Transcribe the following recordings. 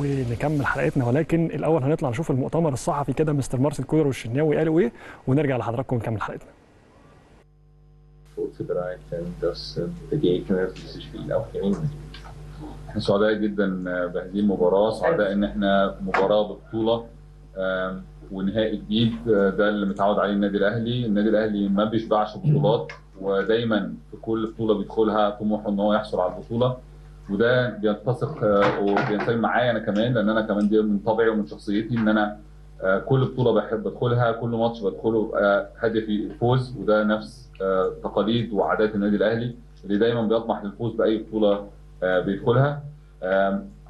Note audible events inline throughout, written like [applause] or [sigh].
ونكمل حلقتنا ولكن الأول هنطلع نشوف المؤتمر الصحفي كده مستر مارسيل كولر والشناوي قالوا إيه ونرجع لحضراتكم نكمل حلقتنا. إحنا سعداء جدا بهذه المباراة سعداء إن إحنا مباراة ببطولة آم، ونهائي جديد آه، ده اللي متعود عليه النادي الأهلي، النادي الأهلي ما بيشبعش بطولات ودايما في كل بطولة بيدخلها طموحه إن هو يحصل على البطولة وده بيتسق آه، وبينسجم معايا أنا كمان لأن أنا كمان دي من طبعي ومن شخصيتي إن أنا آه، كل بطولة بحب أدخلها كل ماتش بدخله بيبقى هدفي الفوز وده نفس آه، تقاليد وعادات النادي الأهلي اللي دايما بيطمح للفوز بأي بطولة آه، بيدخلها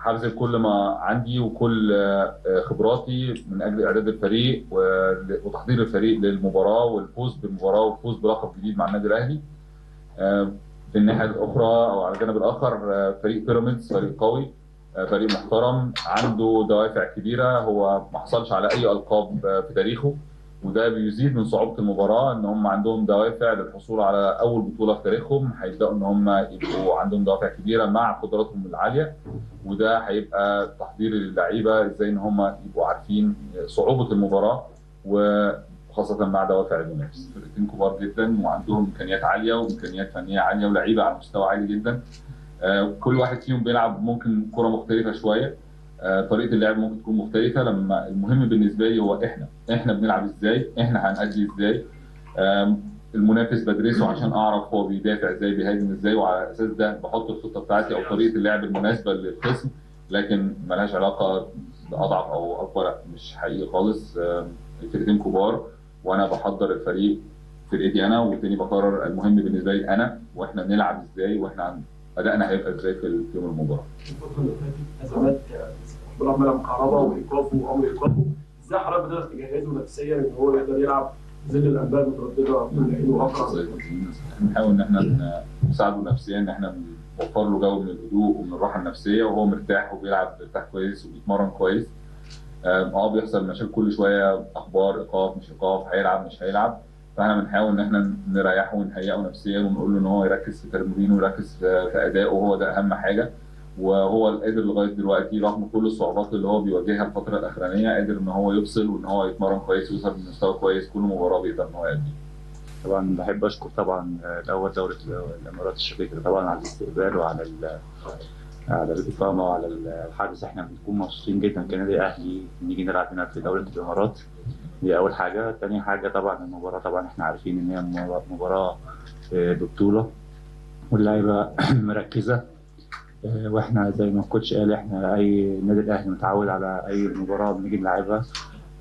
هبذل كل ما عندي وكل آه، آه، خبراتي من أجل إعداد الفريق وتحضير الفريق للمباراة والفوز بالمباراة والفوز بلقب جديد مع النادي الأهلي. في الناحية الأخرى أو على الجانب الآخر آه، فريق بيراميدز فريق قوي آه، فريق محترم عنده دوافع كبيرة هو ما حصلش على أي ألقاب آه، في تاريخه وده بيزيد من صعوبة المباراة إن هم عندهم دوافع للحصول على أول بطولة في تاريخهم هيبدأوا إن هم يبقوا عندهم دوافع كبيرة مع قدراتهم العالية وده هيبقى تحضير للعيبة إزاي إن هم يبقوا عارفين صعوبة المباراة وخاصه مع دوافع المنافس. فرقتين كبار جدا وعندهم إمكانيات عالية وإمكانيات فنية عالية ولعيبة على مستوى عالي جدا. آه، كل واحد فيهم بيلعب ممكن كرة مختلفة شوية. آه، طريقة اللعب ممكن تكون مختلفة. لما المهم بالنسبة لي هو إحنا. إحنا بنلعب إزاي؟ إحنا هنأدي إزاي؟ آم، المنافس بدرسه عشان أعرف هو بيدافع إزاي بيهاجم إزاي. وعلى أساس ده بحط الخطة بتاعتي أو طريقة اللعب المناسبة للخصم. لكن ملهاش علاقة بأضعف أو أكبر مش حقيقي خالص. الفرقتين كبار. وأنا بحضر الفريق فرقتي أنا والتاني بقرر المهم بالنسبة لي أنا وإحنا بنلعب إزاي وإحنا أدائنا هيبقى إزاي في في يوم المباراة. الفترة اللي فاتت استقبال عملاء كهرباء وإيقافه وأمر إيقافه إزاي حضرتك بتقدر تجهزه نفسيا إن هو يقدر يلعب ظل الأنباء المترددة كل حين وأقرأ بنحاول إن إحنا نساعده نفسيا إن إحنا نوفر له جو من الهدوء ومن الراحة النفسية وهو مرتاح وبيلعب مرتاح كويس وبيتمرن كويس. آه بيحصل مشاكل. كل شوية أخبار إيقاف مش إيقاف هيلعب مش هيلعب. فإحنا بنحاول إن إحنا نريحه ونهيئه نفسيا ونقول له إن هو يركز في تمرينه ويركز في أدائه. وهو ده أهم حاجة. وهو قادر لغاية دلوقتي رغم كل الصعوبات اللي هو بيواجهها الفترة الأخرانية قادر إن هو يفصل وإن هو يتمرن كويس ويوصل لمستوى كويس. كل مباراة بيقدر إن هو يأدي طبعا بحب أشكر طبعا آه، الأول دوله الإمارات الشقيقه طبعا على الاستقبال وعلى على الإقامة وعلى الحجز. إحنا بنكون مبسوطين جدا. كنادي أهلي نيجي نلعب هنا في دولة الإمارات. دي أول حاجة. تاني حاجة طبعا المباراة. طبعا إحنا عارفين إن هي مباراه آه، ببطولة. واللعيبة [clears throat] مركزة. آه، وإحنا زي ما الكوتش قال إحنا أي نادي الأهلي متعود على أي مباراة بنيجي نلعبها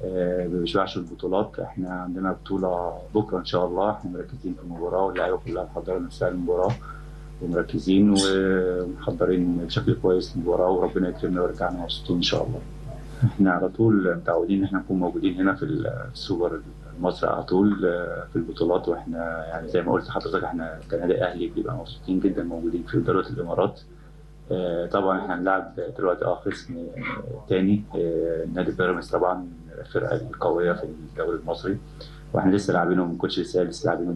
آه، ما بيشبعش البطولات إحنا عندنا بطولة بكرة إن شاء الله. إحنا مركزين في المباراة. واللعيبة كلها محضرة نفسها للمباراة. ومركزين ومحضرين بشكل كويس المباراة وربنا يكرمنا ورجعنا مبسوطين إن شاء الله. إحنا على طول متعودين إن إحنا نكون موجودين هنا في السوبر المصري على طول في البطولات وإحنا يعني زي ما قلت لحضرتك إحنا كنادي أهلي بيبقى مبسوطين جدا موجودين في دولة الإمارات. آه، طبعا إحنا هنلعب دلوقتي آه آه، تاني آه، نادي بيراميدز طبعا الفرقة القوية في الدوري المصري. وإحنا لسه لاعبينهم الكوتش لسه لسه لاعبينهم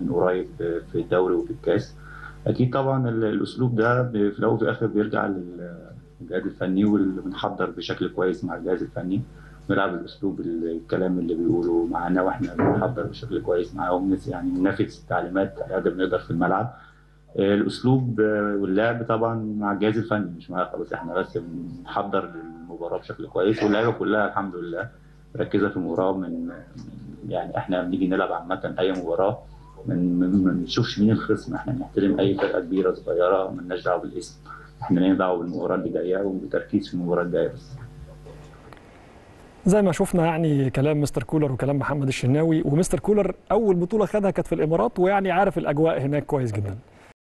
من قريب في الدوري وفي الكاس. أكيد طبعا ال- الأسلوب ده في الأول وفي الآخر بيرجع لل- للجهاز الفني واللي بنحضر بشكل كويس مع الجهاز الفني نلعب الاسلوب ال- الكلام اللي بيقولوا معانا وإحنا بنحضر بشكل كويس معاهم يعني ننفذ التعليمات على قد ما نقدر في الملعب. آه، الأسلوب آه، واللعب طبعا مع الجهاز الفني مش معايا خالص إحنا بس بنحضر المباراة بشكل كويس واللعيبة كلها الحمد لله مركزة في المباراة من يعني إحنا بنيجي نلعب عامة أي مباراة. ما بنشوفش مين الخصم. إحنا بنحترم أي فرقة كبيرة صغيرة مالناش دعوة بالاسم. إحنا لنا دعوة بالمباراة اللي جاية وبتركيز في المباراة الجاية بس. زي ما شفنا يعني كلام مستر كولر وكلام محمد الشناوي ومستر كولر أول بطولة خدها كانت في الإمارات ويعني عارف الأجواء هناك كويس جدا.